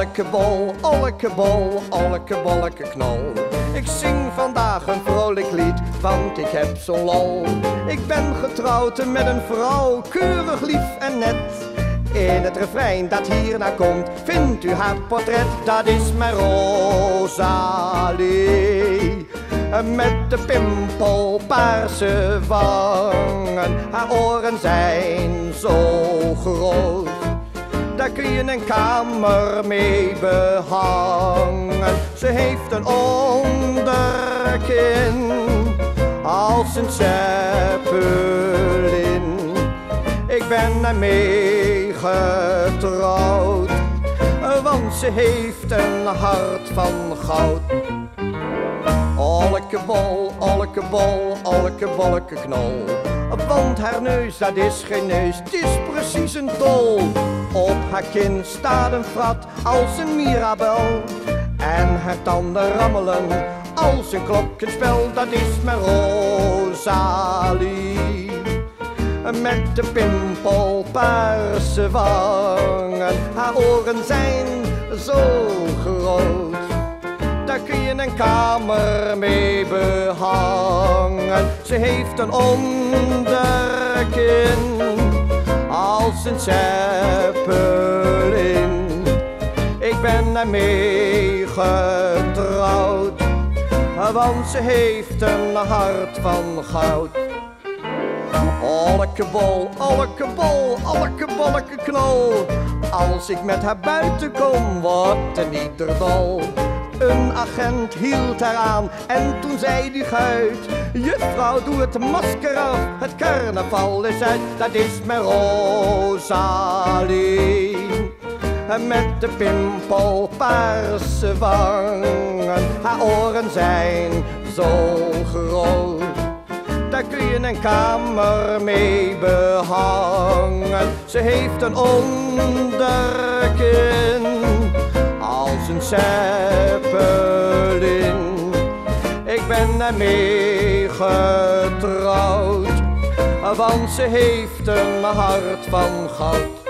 Olkebol, olkebol, olkebolleke knol. Ik zing vandaag een vrolijk lied, want ik heb zo'n lol. Ik ben getrouwd met een vrouw, keurig lief en net. In het refrein dat hierna komt, vindt u haar portret, dat is mijn Rosalie. Met de pimpelpaarse wangen, haar oren zijn zo groot. Daar kun je een kamer mee behangen. Ze heeft een onderkin als een zeppelin. Ik ben ermee getrouwd, want ze heeft een hart van goud. Olkebol, olkebol, olkebolleke knol. Want haar neus, dat is geen neus, het is precies een tol. Kin staat een frat als een mirabel. En haar tanden rammelen als een klokkenspel, dat is mijn Rosalie. Met de pimpelpaarse wangen, haar oren zijn zo groot. Daar kun je een kamer mee behangen. Ze heeft een onderkin als een zeppelin. Ik ben ermee getrouwd, want ze heeft een hart van goud. Olkebol, olkebol, olkebolleke knol. Als ik met haar buiten kom, wordt er niet dol. Een agent hield haar aan en toen zei die guit Juffrouw, doe het masker af, het carnaval is uit Dat is mijn Rosalie Met de pimpelpaarse wangen Haar oren zijn zo groot daar kun je een kamer mee behangen. Ze heeft een onderkin als een zeppelin. Ik ben ermee getrouwd, want ze heeft een hart van goud.